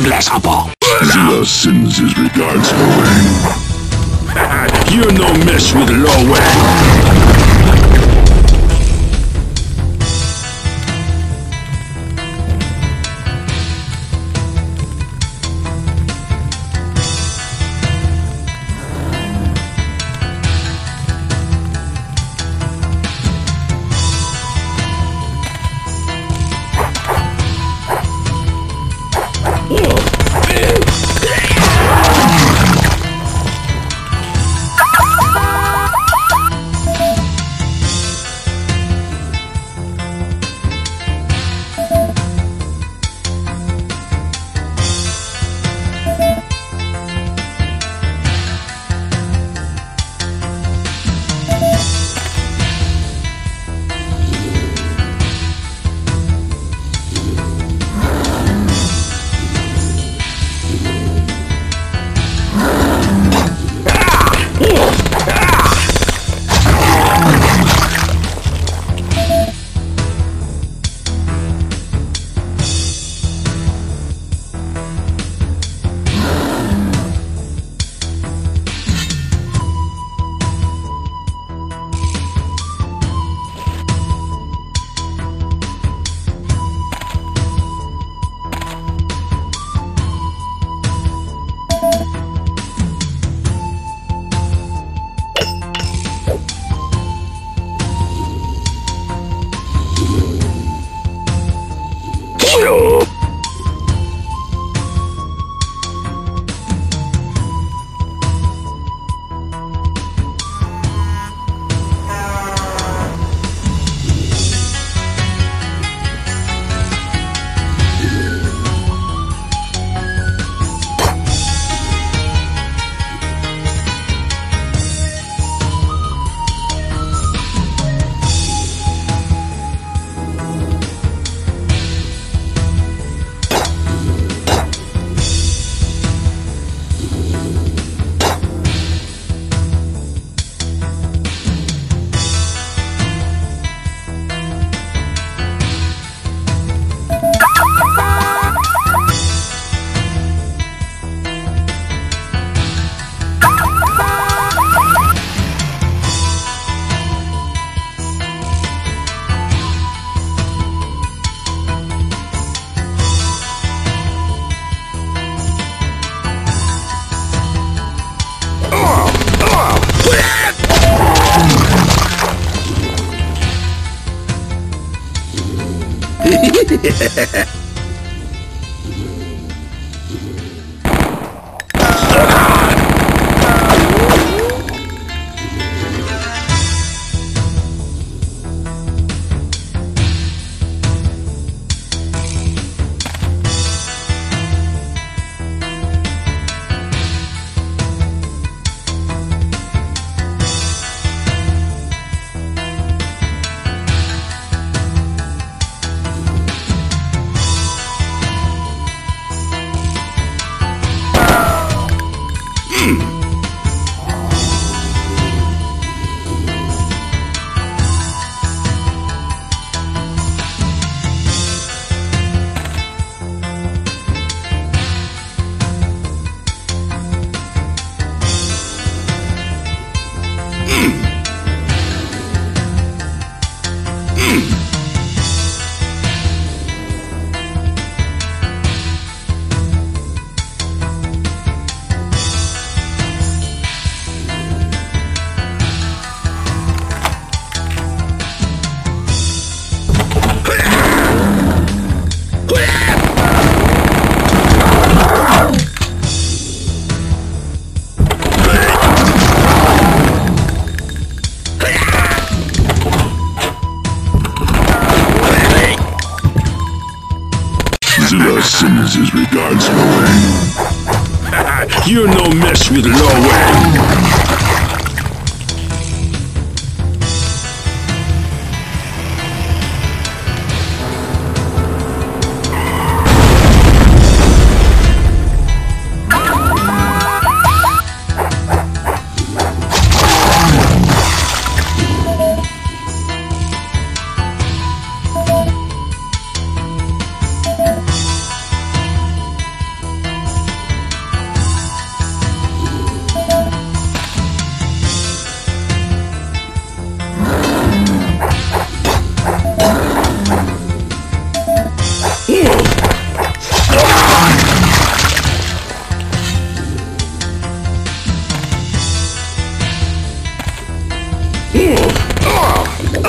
Grasshopper. Zilla sends his regards your way. You're no mess with Lowe. Zilla ¡He he he!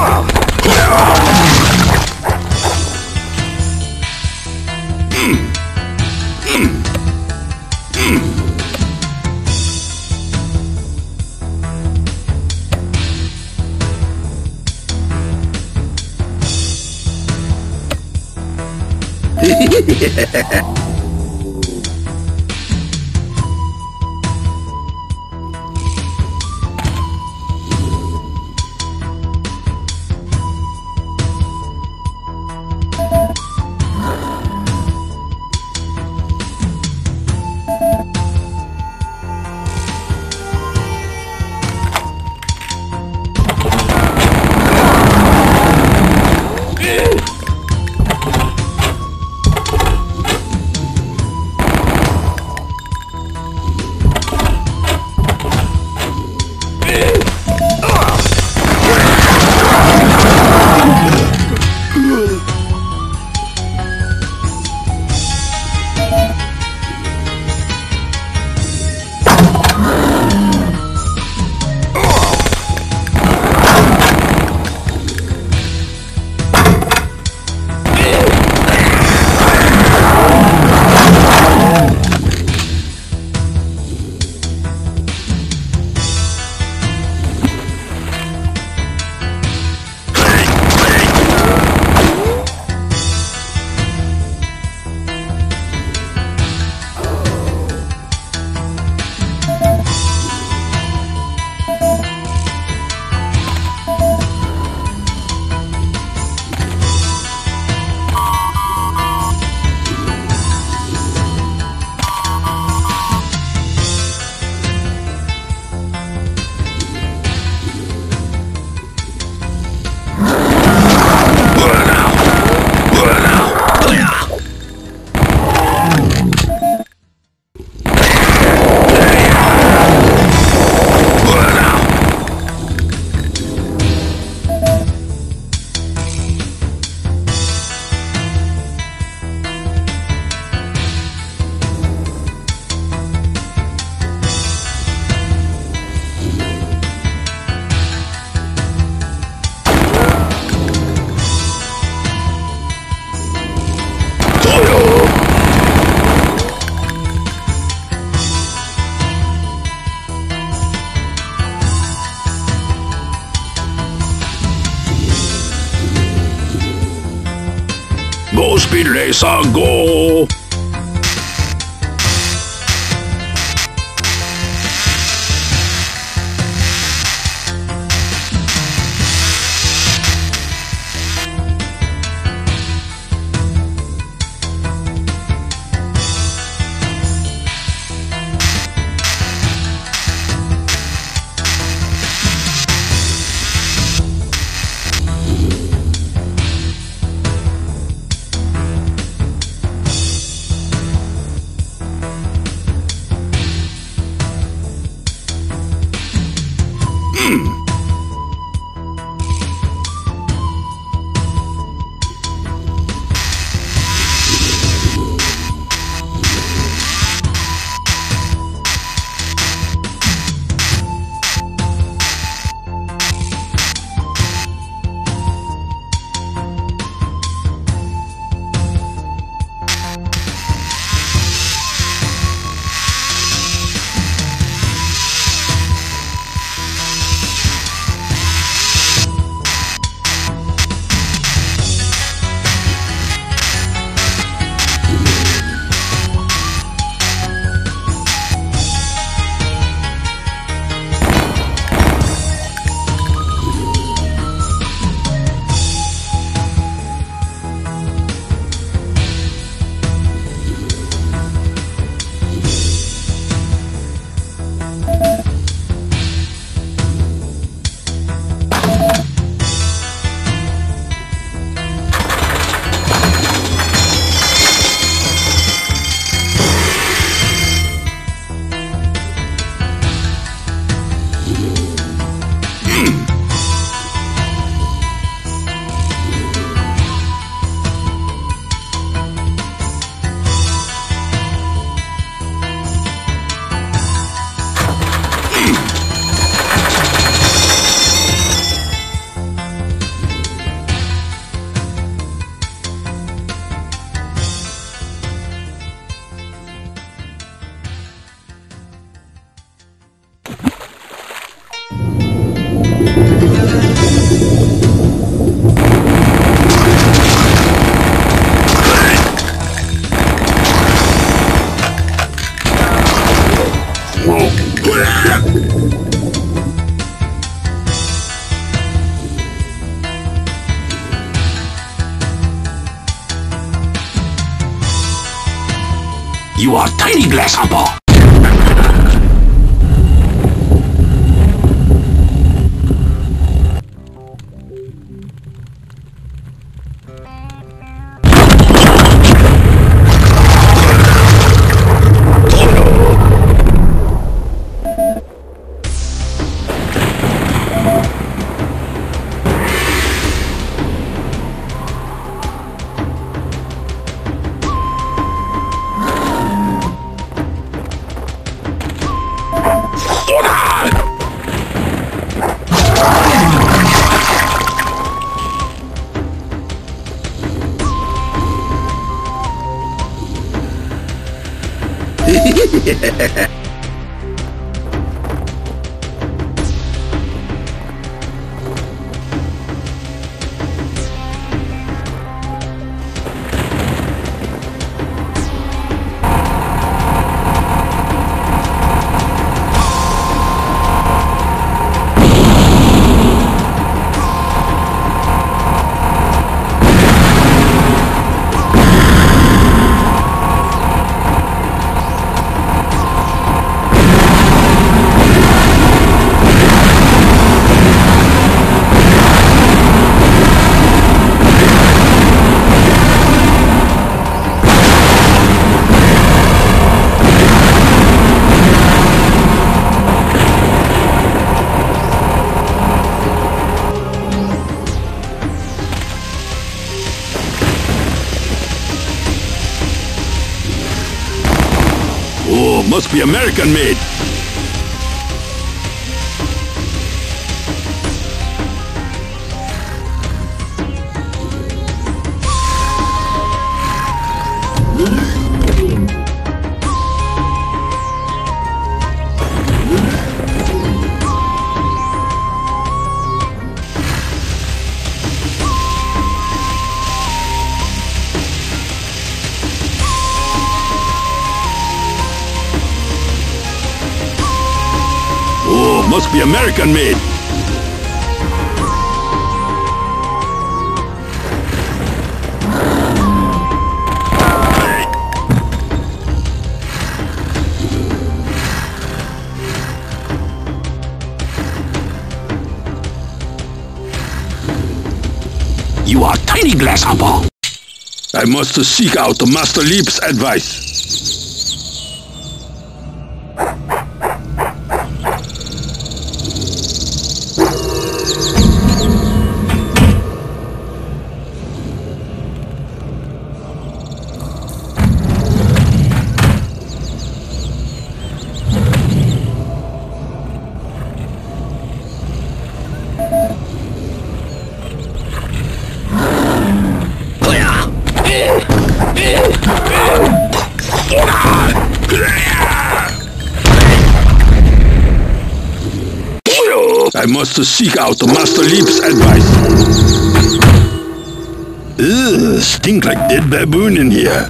Yeah. 거요. Go speed race, go! You are tiny glasshopper! Be American made. Must be American made. You are tiny grasshopper. I must seek out Master Leep's advice. Must seek out Master Leep's advice. Ugh, stink like dead baboon in here.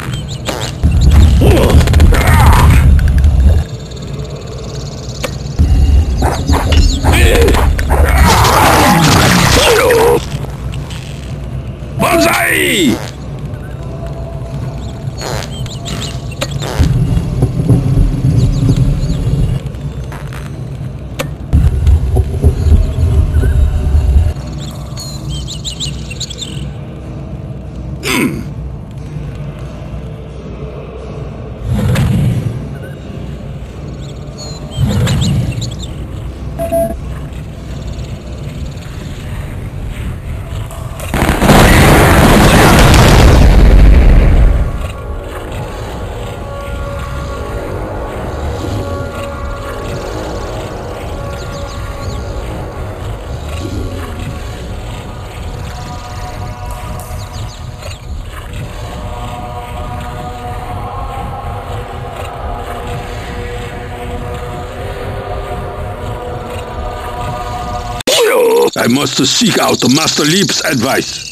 Must seek out Master Leep's advice.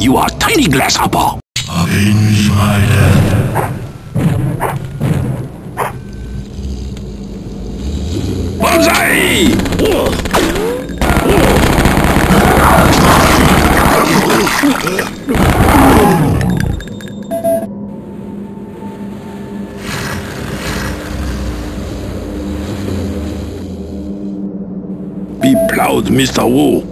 You are tiny grasshopper. Avenge my death. Be proud, Mr. Wu.